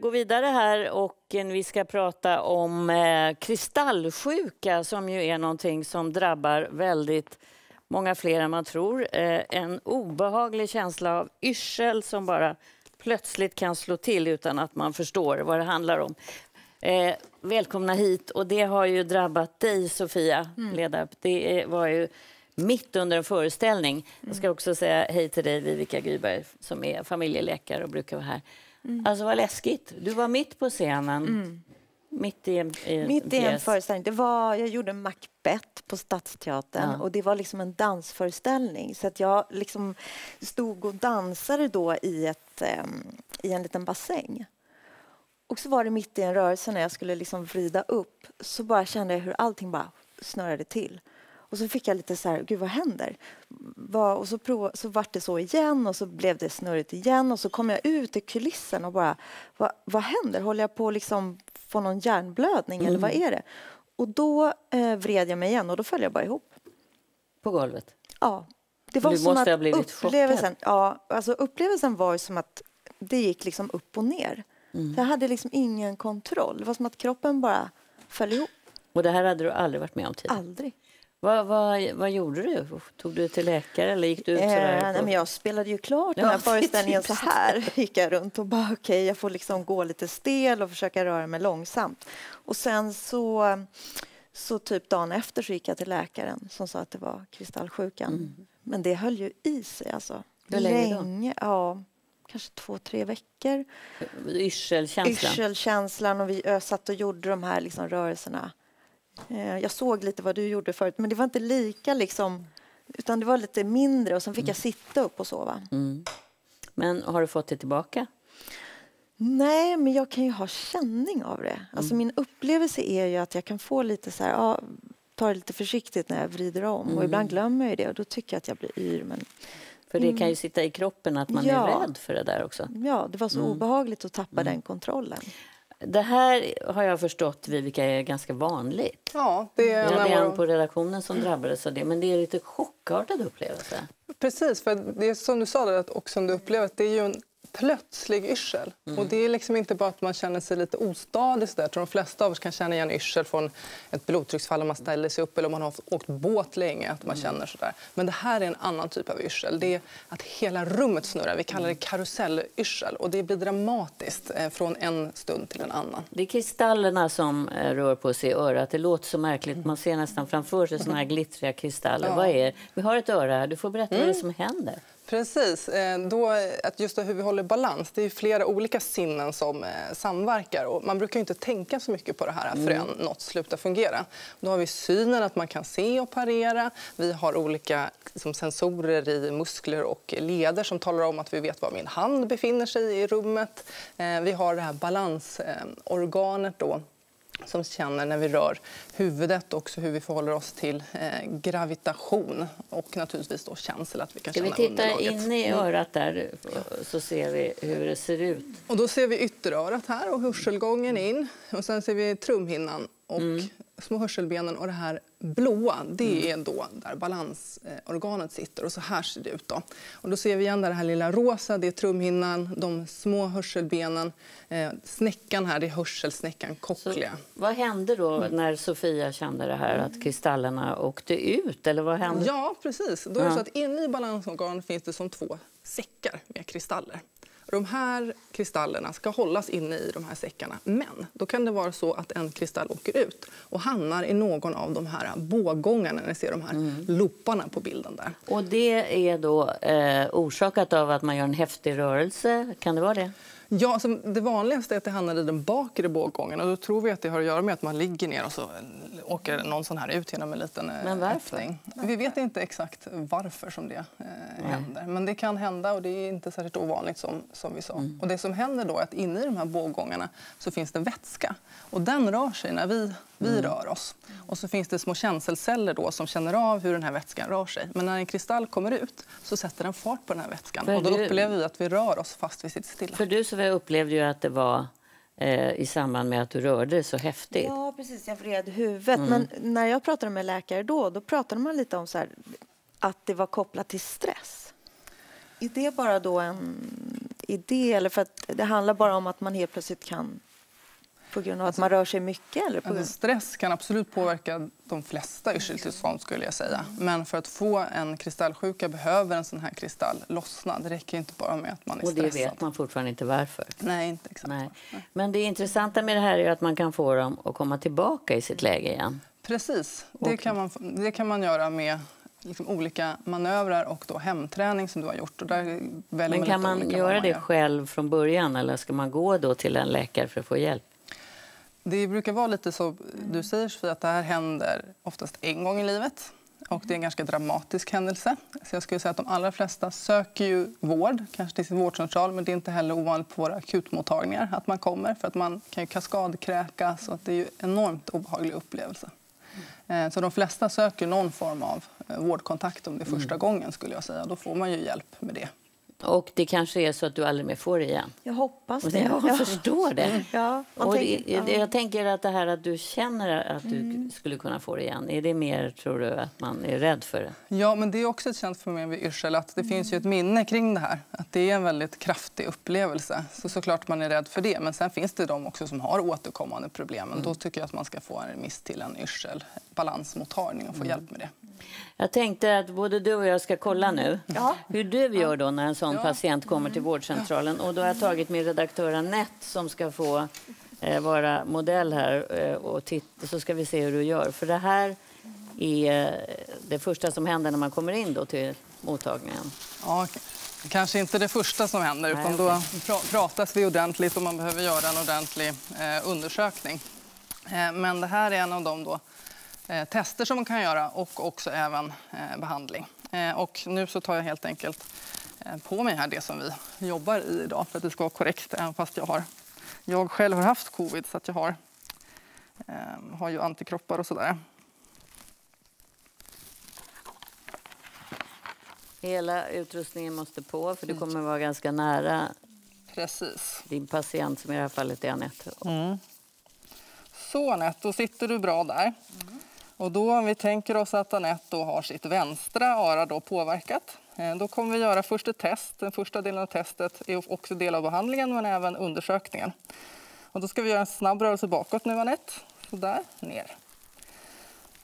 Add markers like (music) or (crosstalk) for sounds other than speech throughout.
gå vidare här och vi ska prata om eh, kristallsjuka som ju är någonting som drabbar väldigt många fler än man tror. Eh, en obehaglig känsla av yrsel som bara plötsligt kan slå till utan att man förstår vad det handlar om. Eh, välkomna hit. Och det har ju drabbat dig, Sofia mm. Ledar. Det var ju mitt under en föreställning. Jag ska också säga hej till dig, Vivica Gyberg, som är familjeläkare och brukar vara här. Mm. Alltså vad läskigt. Du var mitt på scenen. Mm. Mitt i en, i Mitt i en föreställning. Det var, jag gjorde Macbeth på Stadsteatern ja. och det var liksom en dansföreställning. Så att jag liksom stod och dansade då i, ett, um, i en liten bassäng. Och så var det mitt i en rörelse när jag skulle liksom vrida upp så bara kände jag hur allting bara snurrade till. Och så fick jag lite så här, gud vad händer? Och så, prov, så vart det så igen och så blev det snurrigt igen och så kom jag ut i kulissen och bara, vad, vad händer? Håller jag på att liksom få någon hjärnblödning mm. eller vad är det? Och då eh, vred jag mig igen och då föll jag bara ihop. På golvet? Ja. Det var du som måste att ha blivit upplevelsen, ja, alltså upplevelsen var som att det gick liksom upp och ner. Mm. Jag hade liksom ingen kontroll. Det var som att kroppen bara föll ihop. Och det här hade du aldrig varit med om tidigare? Aldrig. Vad, vad, vad gjorde du? Tog du till läkare eller gick du ut eh, nej, men Jag spelade ju klart den här (laughs) föreställningen så här. Gick jag runt och bara okej, okay, jag får liksom gå lite stel och försöka röra mig långsamt. Och sen så, så typ dagen efter så gick jag till läkaren som sa att det var kristallsjukan. Mm. Men det höll ju i sig alltså. Hur länge, länge då? Ja, kanske två, tre veckor. Yrselkänslan? Yrselkänslan och vi satt och gjorde de här liksom rörelserna jag såg lite vad du gjorde förut, men det var inte lika liksom, utan det var lite mindre och sen fick jag mm. sitta upp och sova. Mm. Men har du fått det tillbaka? Nej, men jag kan ju ha känning av det. Alltså mm. min upplevelse är ju att jag kan få lite så här, ja, ta det lite försiktigt när jag vrider om mm. och ibland glömmer jag det och då tycker jag att jag blir yr. Men... För det kan ju sitta i kroppen att man ja. är rädd för det där också. Ja, det var så mm. obehagligt att tappa den kontrollen. Det här har jag förstått, Vivica, är ganska vanligt. Ja, det är... Vi hade en på redaktionen som drabbades av det, men det är lite chockartad upplevelse. Precis, för det är som du sa och som du upplever, det är ju en plötslig yrsel. Mm. Och det är liksom inte bara att man känner sig lite ostadig. Så där. De flesta av oss kan känna igen yrsel från ett blodtrycksfall om man ställer sig upp eller om man har åkt båt länge. att man mm. känner så där. Men det här är en annan typ av yrsel. Det är att hela rummet snurrar. Vi kallar det karusellyrsel. Och det blir dramatiskt eh, från en stund till en annan. Det är kristallerna som eh, rör på sig i örat. Det låter så märkligt. Man ser nästan framför sig såna här (laughs) glittriga kristaller. Ja. Vad är Vi har ett öra här. Du får berätta mm. vad mm. som händer. Precis. Eh, då, att just hur vi håller balans. Det är flera olika sinnen som eh, samverkar. Och man brukar inte tänka så mycket på det här förrän mm. något slutar fungera. Då har vi synen, att man kan se och parera. Vi har olika liksom, sensorer i muskler och leder som talar om att vi vet var min hand befinner sig i rummet. Eh, vi har det här balansorganet då, som känner när vi rör huvudet också hur vi förhåller oss till eh, gravitation och naturligtvis då känsel att vi kan Ska vi titta in i örat där så ser vi hur det ser ut? Och då ser vi ytterörat här och hörselgången in och sen ser vi trumhinnan och mm. små hörselbenen och det här blåa, det mm. är då där balansorganet sitter. Och så här ser det ut. Då. Och då ser vi igen det här lilla rosa, det är trumhinnan, de små hörselbenen. Eh, snäckan här, det är hörselsnäckan, cochlea. vad hände då mm. när Sofia kände det här att kristallerna åkte ut? Eller vad hände? Ja, precis. Då är det så att inne i balansorganet finns det som två säckar med kristaller. De här kristallerna ska hållas inne i de här säckarna. Men då kan det vara så att en kristall åker ut och hamnar i någon av de här båggångarna. Ni ser de här mm. looparna på bilden där. Och det är då eh, orsakat av att man gör en häftig rörelse? Kan det vara det? Ja, alltså det vanligaste är att det hamnar i den bakre båggången. Och då tror vi att det har att göra med att man ligger ner och så åker någon sån här ut genom en liten eh, Men varför? öppning. Vi vet inte exakt varför som det eh, händer. Men det kan hända och det är inte särskilt ovanligt som, som vi sa. Mm. Och det som händer då är att inne i de här båggångarna så finns det vätska. Och den rör sig när vi, vi mm. rör oss. Och så finns det små känselceller då som känner av hur den här vätskan rör sig. Men när en kristall kommer ut så sätter den fart på den här vätskan. För och då upplever vi att vi rör oss fast vi sitter stilla. För du Sofia upplevde ju att det var eh, i samband med att du rörde dig så häftigt. Ja, precis. Jag vred huvudet. Mm. Men när jag pratade med läkare då, då pratade man lite om så här, att det var kopplat till stress. Är det bara då en idé eller för att det handlar bara om att man helt plötsligt kan på grund av att man rör sig mycket? Eller på Alltså, grund... stress kan absolut påverka de flesta yrseltillstånd skulle jag säga. Men för att få en kristallsjuka behöver en sån här kristall lossna. Det räcker inte bara med att man är Och det stressad. vet man fortfarande inte varför. Nej, inte exakt. Nej. Men det intressanta med det här är att man kan få dem att komma tillbaka i sitt läge igen. Precis. Det kan man, det kan man göra med liksom olika manövrar och då hemträning som du har gjort. Och där Men kan man olika göra det gör. själv från början eller ska man gå då till en läkare för att få hjälp? Det brukar vara lite så du säger Sofia, att det här händer oftast en gång i livet. Och det är en ganska dramatisk händelse. Så jag skulle säga att de allra flesta söker ju vård, kanske till sin vårdcentral, men det är inte heller ovanligt på våra akutmottagningar att man kommer för att man kan ju kaskadkräka så att det är ju enormt obehaglig upplevelse. Eh, Så de flesta söker någon form av eh, vårdkontakt om det är första gången skulle jag säga. Då får man ju hjälp med det. Och det kanske är så att du aldrig mer får det igen. Jag hoppas det. jag förstår det. Ja, Och tänker- det, ja. Jag tänker att det här att du känner att du skulle kunna få det igen, är det mer, tror du, att man är rädd för det? Ja, men det är också ett känt fenomen vid yrsel att det finns ju ett minne kring det här. Att det är en väldigt kraftig upplevelse. Så såklart man är rädd för det. Men sen finns det de också som har återkommande problem. Men Då tycker jag att man ska få en remiss till en yrselbalansmottagning och få hjälp med det. Jag tänkte att både du och jag ska kolla nu Ja. hur du gör då när en sån Ja. patient kommer till vårdcentralen. Och då har jag tagit min redaktör Anette som ska få eh, vara modell här eh, och titta, så ska vi se hur du gör. För det här är det första som händer när man kommer in då till mottagningen. Ja, kanske inte det första som händer. Nej, Utan då pra- pratas vi ordentligt och man behöver göra en ordentlig eh, undersökning. Eh, men det här är en av de då, eh, tester som man kan göra och också även eh, behandling. Eh, och nu så tar jag helt enkelt på mig här det som vi jobbar i idag för att det ska vara korrekt även fast jag har jag själv har haft covid så att jag har, eh, har ju antikroppar och sådär. Hela utrustningen måste på för du kommer vara ganska nära Precis. din patient som i det här fallet är Anette. Så Anette, då sitter du bra där. Och då om vi tänker oss att Anette då har sitt vänstra öra då påverkat. Eh, då kommer vi göra först ett test. Den första delen av testet är också del av behandlingen men även undersökningen. Och då ska vi göra en snabb rörelse bakåt nu Anette. Så där, ner.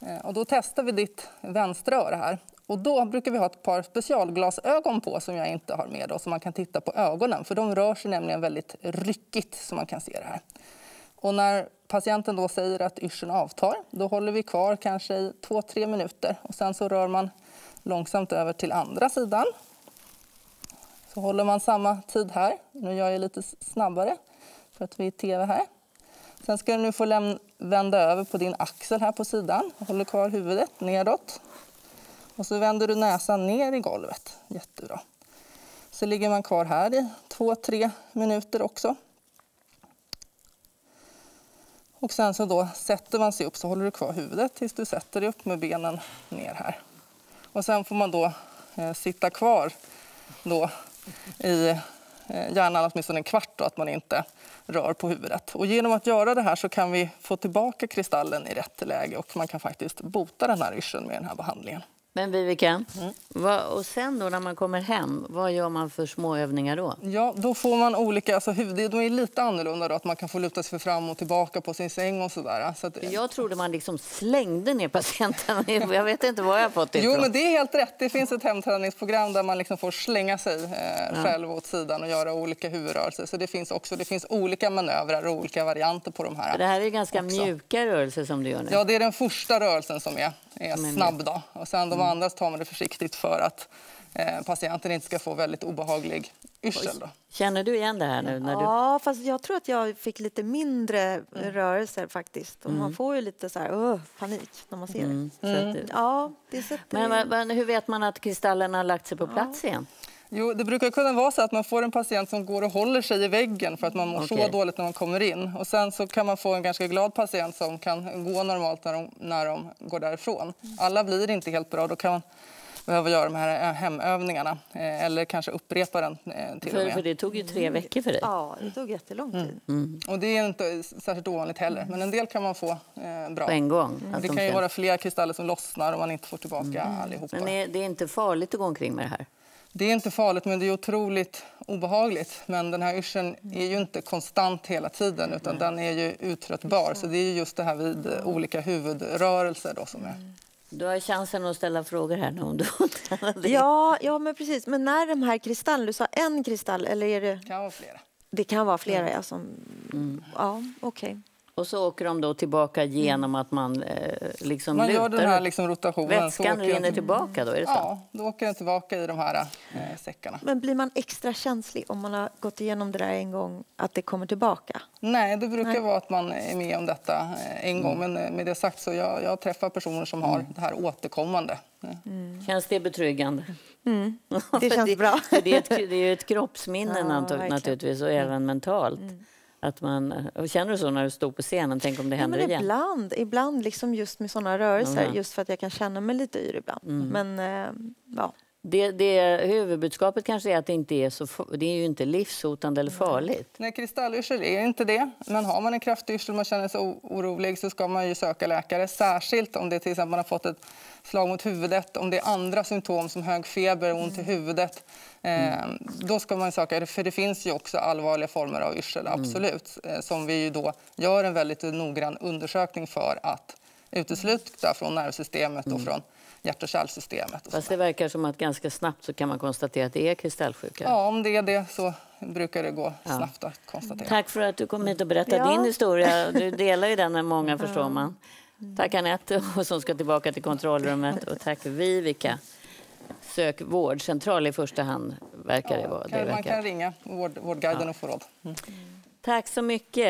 Eh, och då testar vi ditt vänstra öra här. Och då brukar vi ha ett par specialglasögon på som jag inte har med då, så man kan titta på ögonen. För de rör sig nämligen väldigt ryckigt som man kan se det här. Och när patienten då säger att yrseln avtar, då håller vi kvar kanske i två, tre minuter. Och sen så rör man långsamt över till andra sidan. Så håller man samma tid här. Nu gör jag lite snabbare för att vi är tv här. Sen ska du nu få vända över på din axel här på sidan. Håller kvar huvudet nedåt. Och så vänder du näsan ner i golvet. Jättebra. Så ligger man kvar här i två, tre minuter också. Och sen så då sätter man sig upp så håller du kvar huvudet tills du sätter dig upp med benen ner här. Och sen får man då eh, sitta kvar då i eh, gärna åtminstone en kvart då, att man inte rör på huvudet. Och genom att göra det här så kan vi få tillbaka kristallen i rätt läge och man kan faktiskt bota den här yrseln med den här behandlingen. Men Vivica, Mm. vad, och sen då när man kommer hem, vad gör man för små övningar då? Ja, då får man olika, alltså huvud, de är lite annorlunda då, att man kan få luta sig fram och tillbaka på sin säng och sådär. Så att, Jag trodde man liksom slängde ner patienten. (laughs) Jag vet inte var jag har fått det Jo, men det är helt rätt. Det finns ett hemträningsprogram där man liksom får slänga sig eh, själv åt sidan och göra olika huvudrörelser. Så det finns också det finns olika manövrar och olika varianter på de här. Det här är ganska också. mjuka rörelser som du gör nu. Ja, det är den första rörelsen som är, är är snabb. Då. Och sen Mm. de andra tar man det försiktigt för att eh, patienten inte ska få väldigt obehaglig yrsel. Då. Känner du igen det här nu? När du... Ja, fast jag tror att jag fick lite mindre rörelser faktiskt. Och Man får ju lite så här, "Åh", panik när man ser Mm, det. att det... Ja, det sätter... Men, vad- hur vet man att kristallen har lagt sig på plats igen? Jo, det brukar kunna vara så att man får en patient som går och håller sig i väggen för att man mår Okej. så dåligt när man kommer in. Och sen så kan man få en ganska glad patient som kan gå normalt när de, när de går därifrån. Alla blir inte helt bra. Då kan man behöva göra de här eh, hemövningarna eh, eller kanske upprepa den eh, till och För, med. för det tog ju tre veckor för dig. Ja, det tog jättelång tid. Och det är inte särskilt ovanligt heller, men en del kan man få eh, bra. På en gång. Och Att det de kan ju vara flera kristaller som lossnar och man inte får tillbaka allihopa. Men är, det är inte farligt att gå omkring med det här? Det är inte farligt, men det är otroligt obehagligt. Men den här yrseln är ju inte konstant hela tiden, utan den är ju uttröttbar. Så det är just det här vid olika huvudrörelser då som är... Du har chansen att ställa frågor här nu om du (laughs) Ja, ja, men precis. Men när de här kristallerna, du sa en kristall eller är det? Det kan vara flera. Det kan vara flera, ja. Som, ja, okej. Okay. Och så åker de då tillbaka genom att man eh, liksom Man lutar. gör den här liksom rotationen. Vätskan rinner tillbaka då, är det så? Ja, då åker den tillbaka i de här eh, säckarna. Men blir man extra känslig om man har gått igenom det där en gång, att det kommer tillbaka? Nej, det brukar Nej. vara att man är med om detta eh, en gång. Mm. Men eh, med det sagt så jag, jag träffar personer som har mm. det här återkommande. Mm. Känns det betryggande? Mm. (laughs) Det känns bra. det, är ett, det är ett kroppsminne (laughs) ja, naturligtvis och även mentalt. Mm. Att man, känner du så när du står på scenen? Tänk om det händer ja, igen? Ibland, ibland liksom just med såna rörelser. Mm. Just för att jag kan känna mig lite yr ibland. Mm. Men, äh, ja. Det, det, huvudbudskapet kanske är att det inte är så det är ju inte livshotande eller farligt. Nej, kristallyrsel är inte det. Men har man en kraftyrsel och man känner sig orolig så ska man ju söka läkare. Särskilt om det till exempel man har fått ett slag mot huvudet, om det är andra symptom som hög feber och ont i huvudet. Eh, då ska man söka, för det finns ju också allvarliga former av yrsel, mm. absolut. Eh, som vi då gör en väldigt noggrann undersökning för att utesluta från nervsystemet och mm. från hjärt och kärlsystemet. Fast det verkar som att ganska snabbt så kan man konstatera att det är kristallsjuka. Ja, om det är det så brukar det gå ja. snabbt att konstatera. Tack för att du kom hit och berättade ja. din historia. Du delar ju den med många, förstår man. Tack Anette, som ska tillbaka till kontrollrummet. Och tack Vivica. Sök vårdcentral i första hand, verkar det vara. man kan ringa vård, Vårdguiden och få råd. Mm. Tack så mycket.